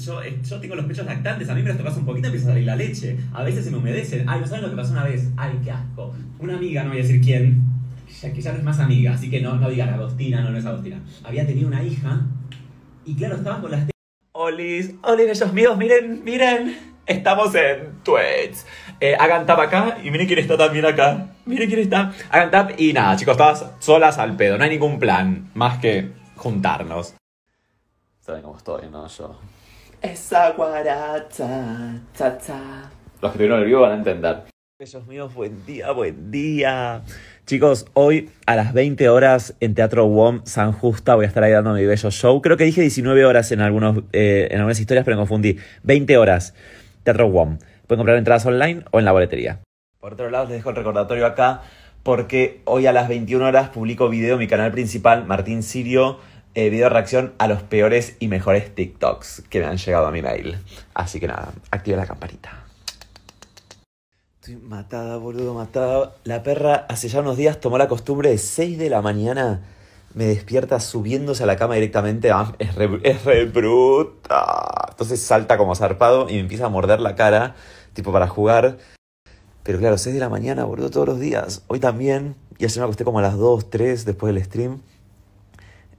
yo, eh, yo tengo los pechos lactantes, a mí me los tocas un poquito y empieza a salir la leche. A veces se me humedecen. Ay, ¿no saben lo que pasó una vez? Ay, qué asco. Una amiga, no voy a decir quién, ya que ya no es más amiga, así que no, no digan Agostina, no, no es Agostina. Había tenido una hija y claro, estaba con las Olis, olis, bellos míos, miren, miren. Estamos en Twitch. Eh, hagan tap acá y miren quién está también acá. Miren quién está. Hagan tap y nada, chicos, todas solas al pedo. No hay ningún plan más que juntarnos. Saben cómo estoy, ¿no? Yo. Esa guaracha, cha, cha. Los que tuvieron el vivo van a entender. Bellos míos, buen día, buen día. Chicos, hoy a las 20 horas en Teatro WOM San Justa voy a estar ahí dando mi bello show. Creo que dije 19 horas en, algunos, eh, en algunas historias, pero me confundí. 20 horas, Teatro WOM. Pueden comprar entradas online o en la boletería. Por otro lado, les dejo el recordatorio acá porque hoy a las 21 horas publico video en mi canal principal, Martín Sirio, eh, video de reacción a los peores y mejores TikToks que me han llegado a mi mail. Así que nada, activa la campanita. Estoy matada, boludo, matada. La perra hace ya unos días tomó la costumbre de 6 de la mañana. Me despierta subiéndose a la cama directamente. Ah, es, re, es re bruta. Entonces salta como zarpado y me empieza a morder la cara, tipo para jugar. Pero claro, 6 de la mañana, boludo, todos los días. Hoy también. Y ayer me acosté como a las 2, 3 después del stream.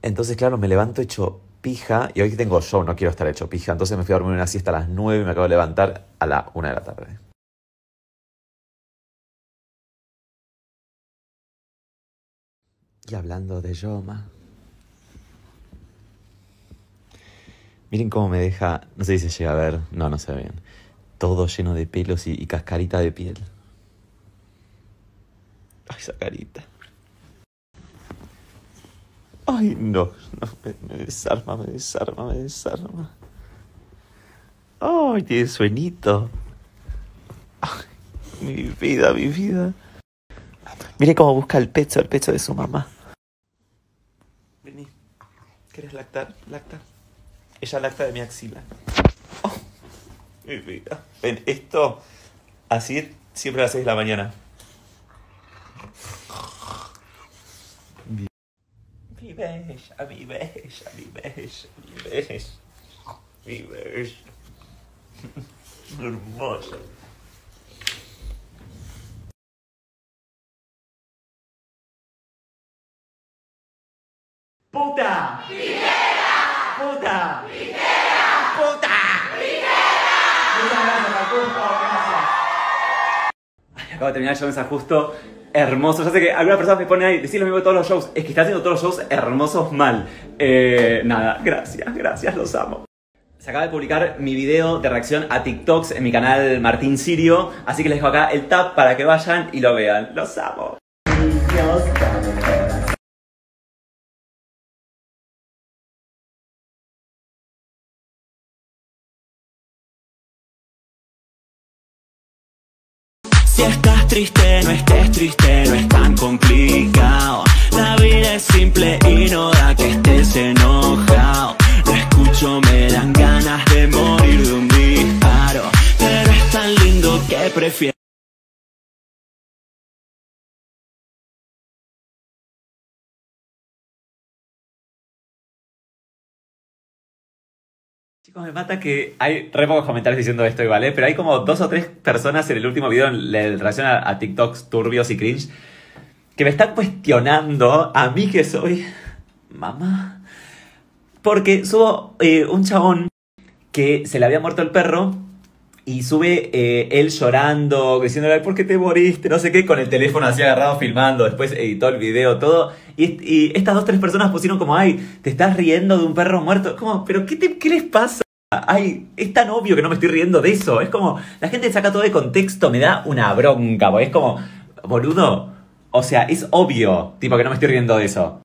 Entonces, claro, me levanto hecho pija. Y hoy tengo show, no quiero estar hecho pija. Entonces me fui a dormir una siesta a las 9 y me acabo de levantar a la 1 de la tarde. Y hablando de Yoma. Miren cómo me deja. No sé si se llega a ver. No, no se ve bien. Todo lleno de pelos y, y cascarita de piel. Ay, esa carita. Ay, no, no me, desarma, me desarma, me desarma. Ay, tiene sueñito. Mi vida, mi vida. Mire cómo busca el pecho, el pecho de su mamá. Vení. ¿Quieres lactar? Lacta. Ella lacta de mi axila. Oh, mi vida. Ven, esto así siempre a las 6 de la mañana. Mi bella, mi bella, mi bella, mi bella. Mi bella. Hermosa. ¡Puta! ¡Puta! ¡Puta! Muchas gracias. Ay, acabo de terminar el show en San Justo. Hermoso. Ya sé que algunas personas me ponen ahí, decir lo mismo de todos los shows. Es que está haciendo todos los shows hermosos mal. Eh, nada, gracias, gracias, los amo. Se acaba de publicar mi video de reacción a TikToks en mi canal Martín Sirio. Así que les dejo acá el tab para que vayan y lo vean. Los amo. Si estás triste, no estés triste, no es tan complicado. La vida es simple y no da que estés enojado. Lo escucho, me dan ganas de morir de un disparo. Pero es tan lindo que prefiero. Me mata que hay re pocos comentarios diciendo esto igual, ¿eh? pero hay como dos o tres personas en el último video en relación a, a TikToks turbios y cringe que me están cuestionando a mí que soy mamá. Porque subo eh, un chabón que se le había muerto el perro y sube eh, él llorando, diciéndole, ¿por qué te moriste? No sé qué, con el teléfono así agarrado filmando, después editó el video, todo. Y, estas dos, tres personas pusieron como, ay, te estás riendo de un perro muerto. Como, ¿pero qué, te- qué les pasa? Ay, es tan obvio que no me estoy riendo de eso. Es como, la gente saca todo de contexto, me da una bronca, porque es como, boludo, o sea, es obvio, tipo, que no me estoy riendo de eso.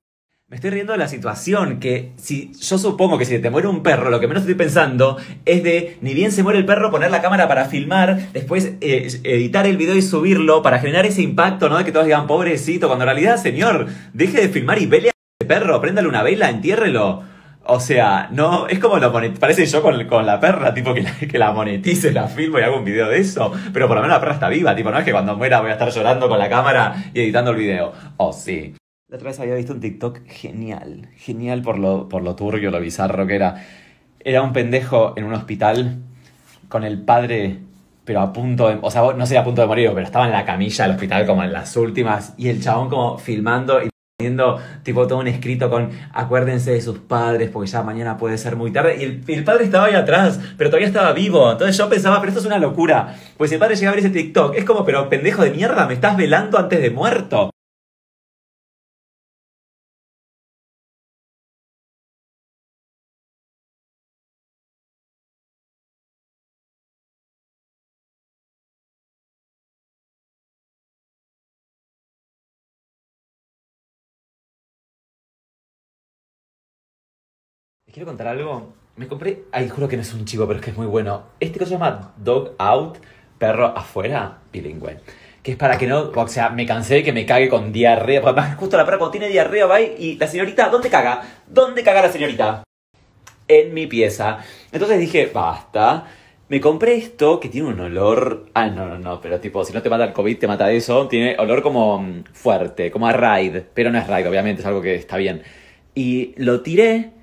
Me estoy riendo de la situación, que si yo supongo que si te muere un perro, lo que menos estoy pensando es de, ni bien se muere el perro, poner la cámara para filmar, después eh, editar el video y subirlo para generar ese impacto, ¿no? De que todos digan, pobrecito, cuando en realidad, señor, deje de filmar y vele a ese perro, préndale una vela, entiérrelo. O sea, no, es como lo parece yo con, con la perra, tipo que la, que la monetice, la filmo y hago un video de eso. Pero por lo menos la perra está viva, tipo, no es que cuando muera voy a estar llorando con la cámara y editando el video. Oh, sí. La otra vez había visto un TikTok genial, genial por lo, por lo turbio, lo bizarro que era. era un pendejo en un hospital con el padre, pero a punto de. O sea, no sé a punto de morir, pero estaba en la camilla del hospital como en las últimas. Y el chabón como filmando y poniendo tipo todo un escrito con acuérdense de sus padres porque ya mañana puede ser muy tarde. Y el, padre estaba ahí atrás, pero todavía estaba vivo. Entonces yo pensaba, pero esto es una locura. Pues el padre llega a ver ese TikTok, es como, pero pendejo de mierda, me estás velando antes de muerto. Quiero contar algo. Me compré. Ay, juro que no es un chivo, pero es que es muy bueno. Este cosa se llama Dog Out, perro afuera, bilingüe. Que es para que no. O sea, me cansé de que me cague con diarrea. Porque además, justo la perra cuando tiene diarrea va y y la señorita, ¿dónde caga? ¿Dónde caga la señorita? En mi pieza. Entonces dije, basta. Me compré esto que tiene un olor. Ah, no, no, no, pero tipo, si no te mata el COVID, te mata eso. Tiene olor como mm, fuerte, como a Raid. Pero no es Raid, obviamente, es algo que está bien. Y lo tiré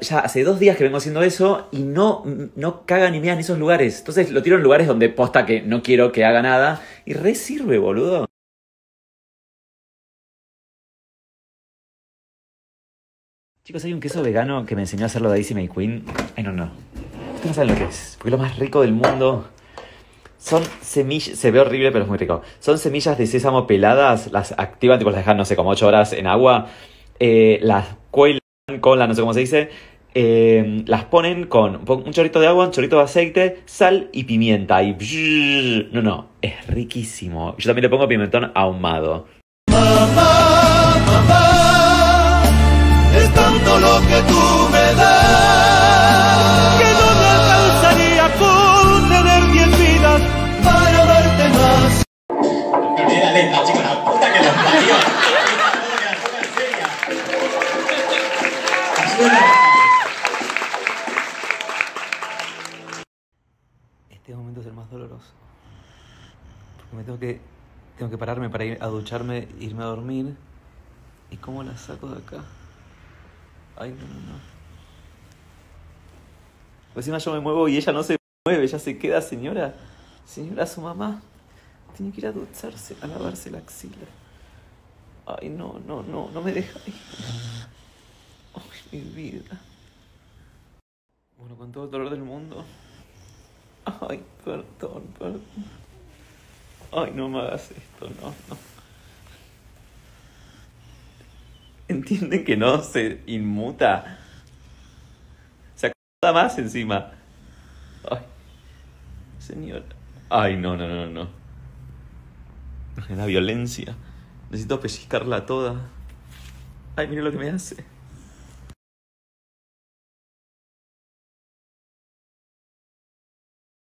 ya hace dos días que vengo haciendo eso y no, no caga ni mea en esos lugares. Entonces lo tiro en lugares donde posta que no quiero que haga nada y re sirve, boludo. Chicos, hay un queso vegano que me enseñó a hacerlo Daisy May Queen. Ay, no, no. Ustedes no saben lo que es, porque es lo más rico del mundo. Son semillas, se ve horrible, pero es muy rico. Son semillas de sésamo peladas, las activan, tipo las dejan, no sé, como 8 horas en agua. Eh, las cuelan con la, no sé cómo se dice. eh, las ponen con un chorrito de agua, un chorrito de aceite, sal y pimienta. Y no, no, es riquísimo. Yo también le pongo pimentón ahumado. Es tanto lo que tú me das Porque me tengo que, tengo que pararme para ir a ducharme, irme a dormir. ¿Y cómo la saco de acá? Ay, no, no, no. Encima yo me muevo y ella no se mueve, ella se queda, señora. Señora, su mamá. Tiene que ir a ducharse, a lavarse la axila. Ay, no, no, no, no me deja ir. Ay, mi vida. Bueno, con todo el dolor del mundo. Ay, perdón, perdón. Ay, no me hagas esto, no, no. ¿Entienden que no se inmuta? Se acomoda más encima. Ay, señora. Ay, no, no, no, no. La violencia. Necesito pellizcarla toda. Ay, mira lo que me hace.